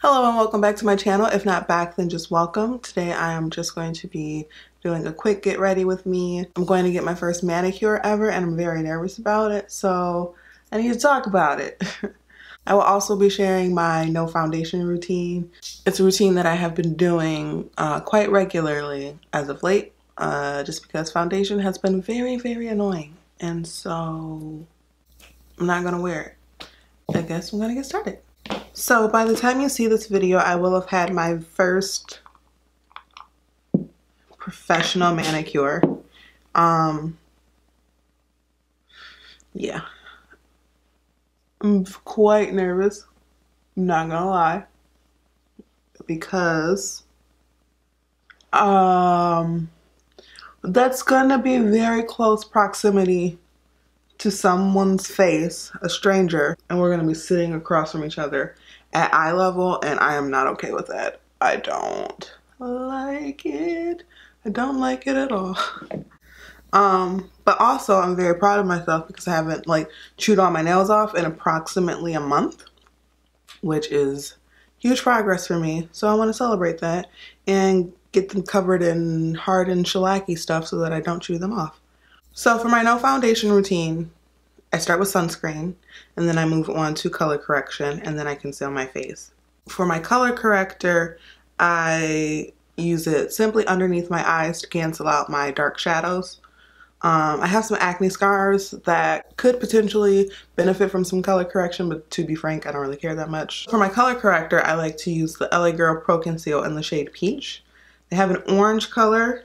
Hello and welcome back to my channel. If not back, then just welcome. Today I am just going to be doing a quick get ready with me. I'm going to get my first manicure ever and I'm very nervous about it, so I need to talk about it. I will also be sharing my no foundation routine. It's a routine that I have been doing uh, quite regularly as of late, uh, just because foundation has been very, very annoying. And so I'm not gonna wear it. I guess I'm gonna get started. So by the time you see this video, I will have had my first professional manicure. Um, yeah. I'm quite nervous. I'm not gonna lie. Because um that's gonna be very close proximity to someone's face, a stranger, and we're gonna be sitting across from each other at eye level, and I am not okay with that. I don't like it. I don't like it at all. Um, but also I'm very proud of myself because I haven't like chewed all my nails off in approximately a month, which is huge progress for me. So I want to celebrate that and get them covered in hard and shellacky stuff so that I don't chew them off. So for my no foundation routine, I start with sunscreen and then I move on to color correction and then I conceal my face. For my color corrector, I use it simply underneath my eyes to cancel out my dark shadows. Um, I have some acne scars that could potentially benefit from some color correction, but to be frank, I don't really care that much. For my color corrector, I like to use the LA Girl Pro Conceal in the shade Peach. They have an orange color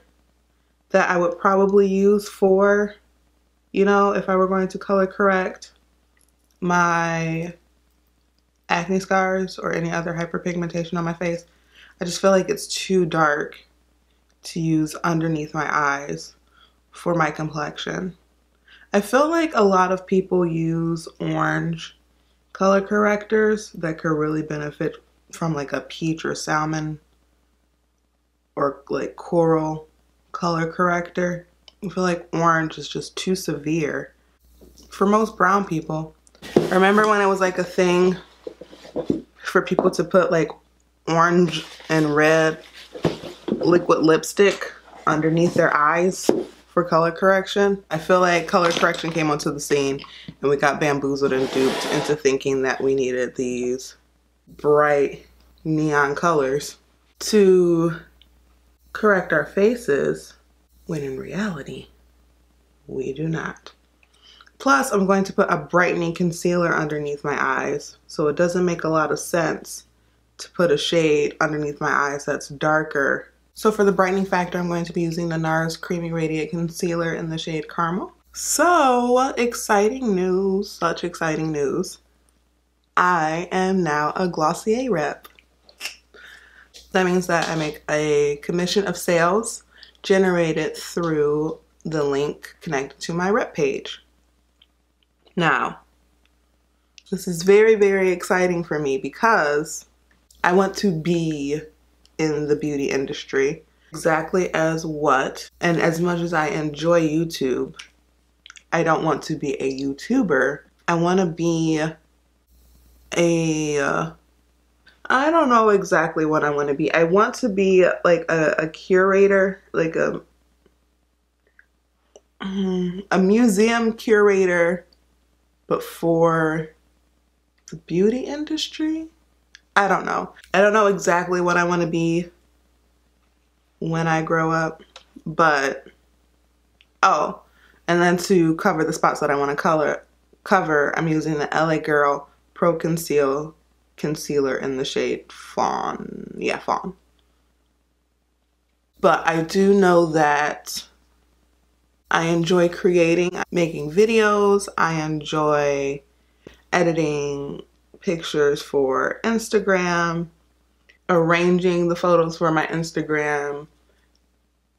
that I would probably use for, you know, if I were going to color correct my acne scars or any other hyperpigmentation on my face. I just feel like it's too dark to use underneath my eyes for my complexion. I feel like a lot of people use orange color correctors that could really benefit from like a peach or salmon or like coral color corrector. I feel like orange is just too severe. For most brown people, remember when it was like a thing for people to put like orange and red liquid lipstick underneath their eyes for color correction. I feel like color correction came onto the scene and we got bamboozled and duped into thinking that we needed these bright neon colors to correct our faces when in reality we do not. Plus, I'm going to put a brightening concealer underneath my eyes so it doesn't make a lot of sense to put a shade underneath my eyes that's darker so for the brightening factor, I'm going to be using the NARS Creamy Radiant Concealer in the shade Caramel. So exciting news, such exciting news. I am now a Glossier rep. That means that I make a commission of sales generated through the link connected to my rep page. Now, this is very, very exciting for me because I want to be in the beauty industry. Exactly as what, and as much as I enjoy YouTube, I don't want to be a YouTuber. I want to be a. Uh, I don't know exactly what I want to be. I want to be like a, a curator, like a a museum curator, but for the beauty industry. I don't know. I don't know exactly what I want to be when I grow up, but oh, and then to cover the spots that I want to color cover, I'm using the LA Girl Pro Conceal concealer in the shade Fawn. Yeah, Fawn. But I do know that I enjoy creating, making videos. I enjoy editing pictures for Instagram, arranging the photos for my Instagram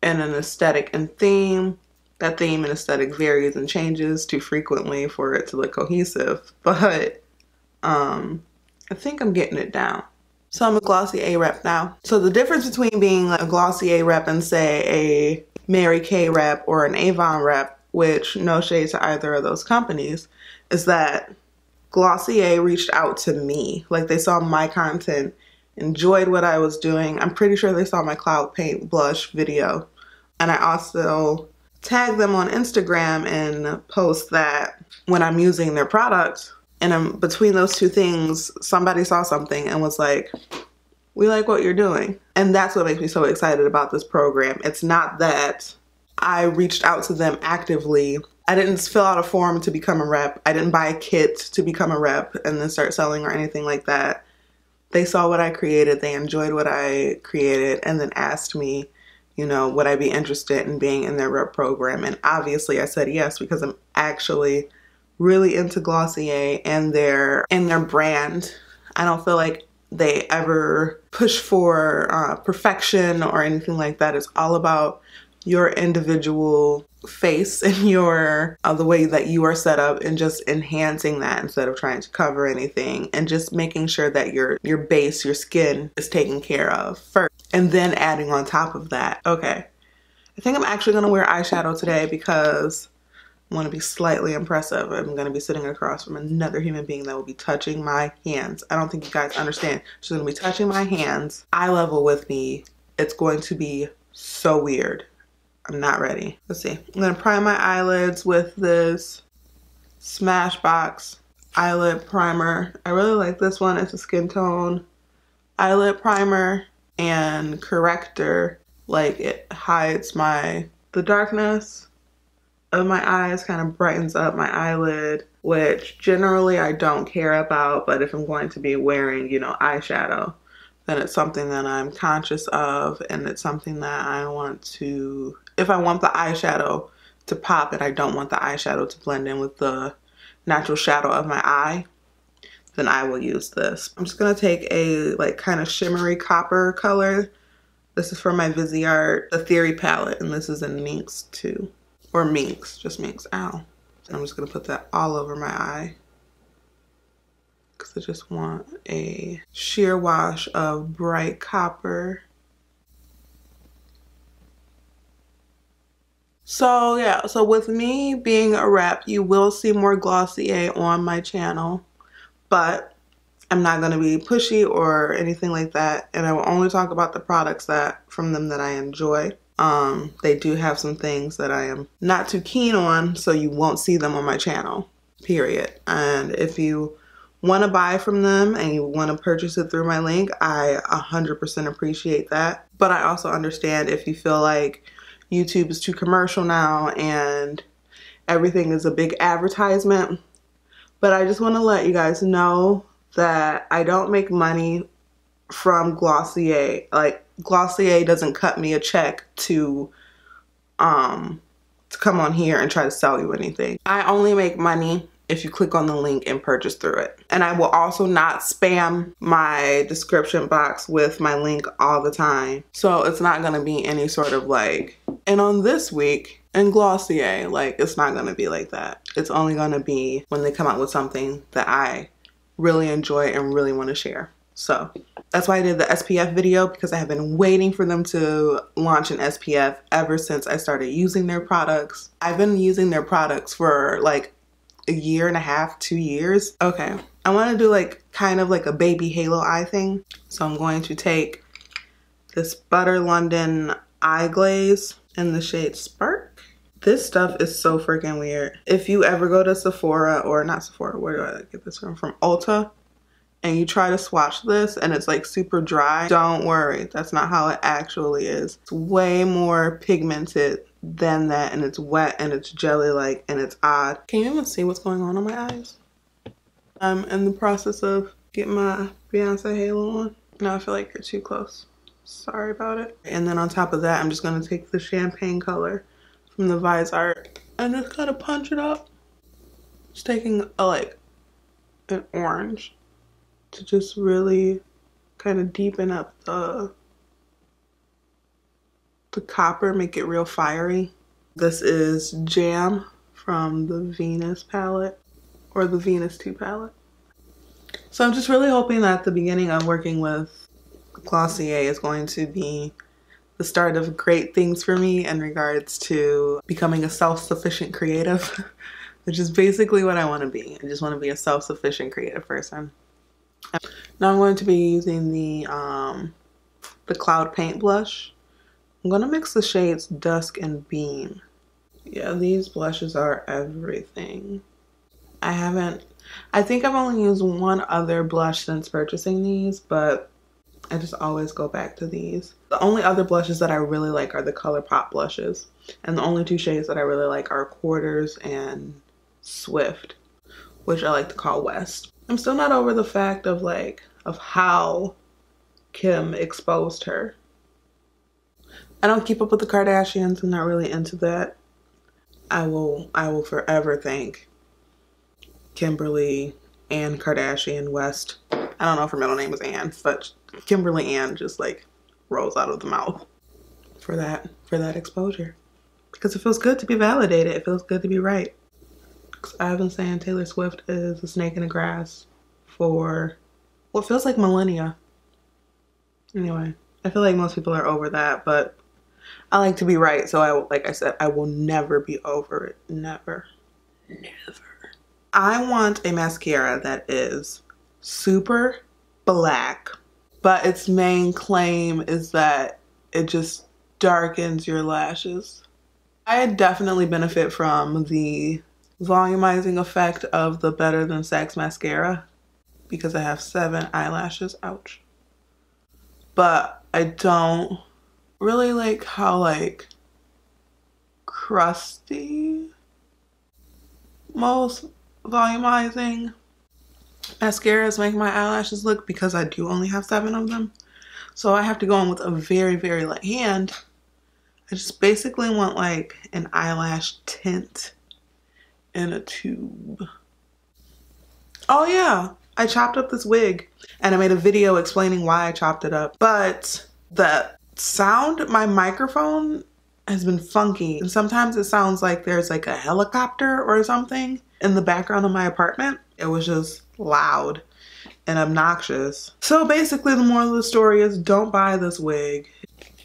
in an aesthetic and theme. That theme and aesthetic varies and changes too frequently for it to look cohesive, but um, I think I'm getting it down. So I'm a Glossier rep now. So the difference between being a Glossier rep and say a Mary Kay rep or an Avon rep, which no shade to either of those companies, is that Glossier reached out to me. Like they saw my content enjoyed what I was doing. I'm pretty sure they saw my Cloud Paint blush video. And I also tag them on Instagram and post that when I'm using their products. And I'm, between those two things, somebody saw something and was like, we like what you're doing. And that's what makes me so excited about this program. It's not that I reached out to them actively. I didn't fill out a form to become a rep. I didn't buy a kit to become a rep and then start selling or anything like that. They saw what I created, they enjoyed what I created, and then asked me, you know, would I be interested in being in their rep program? And obviously I said yes because I'm actually really into Glossier and their and their brand. I don't feel like they ever push for uh, perfection or anything like that. It's all about your individual face and your uh, the way that you are set up and just enhancing that instead of trying to cover anything and just making sure that your your base your skin is taken care of first and then adding on top of that okay I think I'm actually gonna wear eyeshadow today because want to be slightly impressive. I'm going to be sitting across from another human being that will be touching my hands. I don't think you guys understand. She's going to be touching my hands, eye level with me. It's going to be so weird. I'm not ready. Let's see. I'm going to prime my eyelids with this Smashbox eyelid primer. I really like this one. It's a skin tone eyelid primer and corrector. Like it hides my the darkness of my eyes, kind of brightens up my eyelid, which generally I don't care about, but if I'm going to be wearing, you know, eyeshadow, then it's something that I'm conscious of and it's something that I want to, if I want the eyeshadow to pop and I don't want the eyeshadow to blend in with the natural shadow of my eye, then I will use this. I'm just gonna take a like kind of shimmery copper color. This is from my Viseart, the Theory palette, and this is in Minx too or minks, just minks, ow. And I'm just gonna put that all over my eye because I just want a sheer wash of bright copper. So yeah, so with me being a rep, you will see more Glossier on my channel, but I'm not going to be pushy or anything like that. And I will only talk about the products that from them that I enjoy. Um, they do have some things that I am not too keen on, so you won't see them on my channel, period. And if you want to buy from them and you want to purchase it through my link, I 100% appreciate that. But I also understand if you feel like YouTube is too commercial now and everything is a big advertisement. But I just want to let you guys know that I don't make money from Glossier. Like Glossier doesn't cut me a check to um to come on here and try to sell you anything. I only make money if you click on the link and purchase through it. And I will also not spam my description box with my link all the time. So it's not gonna be any sort of like, and on this week in Glossier, like it's not gonna be like that. It's only gonna be when they come out with something that I really enjoy and really wanna share. So that's why I did the SPF video because I have been waiting for them to launch an SPF ever since I started using their products. I've been using their products for like a year and a half, two years. Okay, I want to do like kind of like a baby halo eye thing. So I'm going to take this Butter London eye glaze in the shade Spark. This stuff is so freaking weird. If you ever go to Sephora or not Sephora, where do I get this from? From Ulta and you try to swatch this and it's like super dry, don't worry. That's not how it actually is. It's way more pigmented than that and it's wet and it's jelly-like and it's odd. Can you even see what's going on on my eyes? I'm in the process of getting my Beyonce halo on. Now I feel like you're too close. Sorry about it. And then on top of that, I'm just gonna take the champagne color from the Viseart and just kind of punch it up. Just taking a, like an orange to just really kind of deepen up the the copper, make it real fiery. This is Jam from the Venus palette or the Venus 2 palette. So I'm just really hoping that the beginning of working with Glossier is going to be the start of great things for me in regards to becoming a self-sufficient creative, which is basically what I want to be. I just want to be a self-sufficient creative person. Now I'm going to be using the um, the Cloud Paint Blush. I'm going to mix the shades Dusk and Beam. Yeah, these blushes are everything. I haven't, I think I've only used one other blush since purchasing these, but I just always go back to these. The only other blushes that I really like are the ColourPop blushes. And the only two shades that I really like are Quarters and Swift, which I like to call West. I'm still not over the fact of like, of how Kim exposed her. I don't keep up with the Kardashians. I'm not really into that. I will I will forever thank Kimberly Ann Kardashian West. I don't know if her middle name is Ann, but Kimberly Ann just like rolls out of the mouth for that for that exposure. Because it feels good to be validated. It feels good to be right. I've been saying Taylor Swift is a snake in the grass for what feels like millennia. Anyway, I feel like most people are over that, but I like to be right. So I, like I said, I will never be over it. Never. Never. I want a mascara that is super black, but its main claim is that it just darkens your lashes. I definitely benefit from the volumizing effect of the Better Than Sex mascara because I have seven eyelashes. Ouch. But I don't really like how like crusty most volumizing mascaras make my eyelashes look because I do only have seven of them. So I have to go in with a very, very light hand. I just basically want like an eyelash tint in a tube. Oh yeah, I chopped up this wig and I made a video explaining why I chopped it up. But the sound, my microphone has been funky. And sometimes it sounds like there's like a helicopter or something in the background of my apartment. It was just loud and obnoxious. So basically the moral of the story is don't buy this wig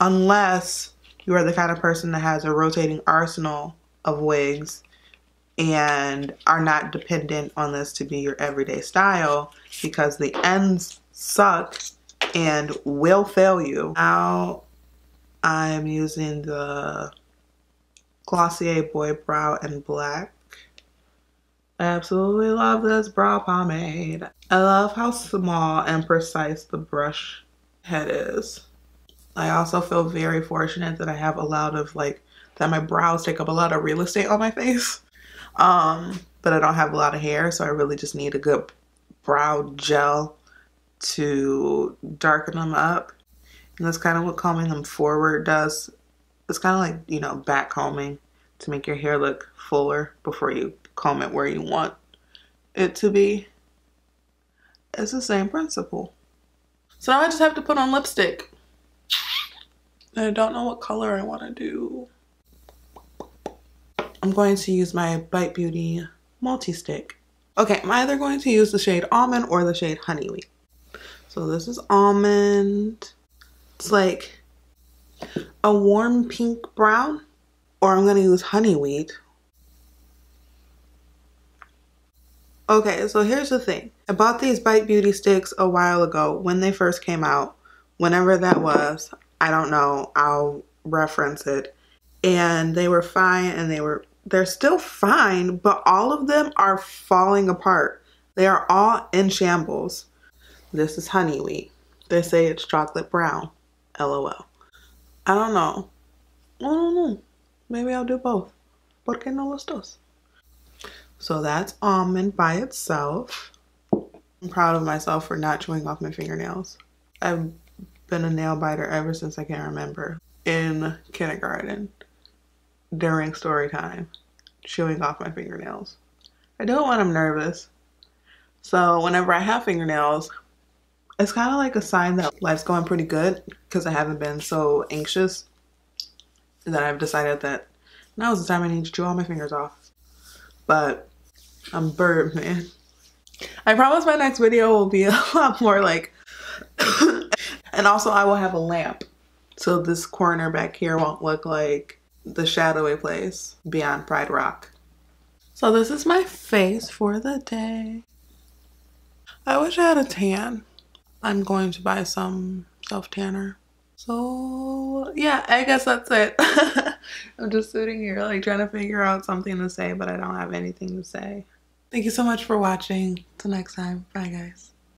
unless you are the kind of person that has a rotating arsenal of wigs and are not dependent on this to be your everyday style because the ends suck and will fail you. Now I'm using the Glossier Boy Brow in Black. I absolutely love this brow pomade. I love how small and precise the brush head is. I also feel very fortunate that I have a lot of like, that my brows take up a lot of real estate on my face. Um, but I don't have a lot of hair, so I really just need a good brow gel to darken them up. And that's kind of what combing them forward does. It's kind of like, you know, back combing to make your hair look fuller before you comb it where you want it to be. It's the same principle. So now I just have to put on lipstick. And I don't know what color I want to do. I'm going to use my Bite Beauty multi-stick. Okay, I'm either going to use the shade Almond or the shade Honey Wheat. So this is Almond. It's like a warm pink brown. Or I'm going to use Honey Wheat. Okay, so here's the thing. I bought these Bite Beauty sticks a while ago when they first came out. Whenever that was, I don't know. I'll reference it. And they were fine and they were they're still fine, but all of them are falling apart. They are all in shambles. This is honey wheat. They say it's chocolate brown. LOL. I don't know. I don't know. Maybe I'll do both. ¿Por qué no los dos? So that's almond by itself. I'm proud of myself for not chewing off my fingernails. I've been a nail biter ever since I can remember. In kindergarten during story time chewing off my fingernails. I do it when I'm nervous. So whenever I have fingernails, it's kind of like a sign that life's going pretty good because I haven't been so anxious that I've decided that now is the time I need to chew all my fingers off. But I'm bird, man. I promise my next video will be a lot more like, and also I will have a lamp. So this corner back here won't look like the shadowy place beyond Pride Rock. So this is my face for the day. I wish I had a tan. I'm going to buy some self tanner. So yeah, I guess that's it. I'm just sitting here like trying to figure out something to say, but I don't have anything to say. Thank you so much for watching. Till next time. Bye guys.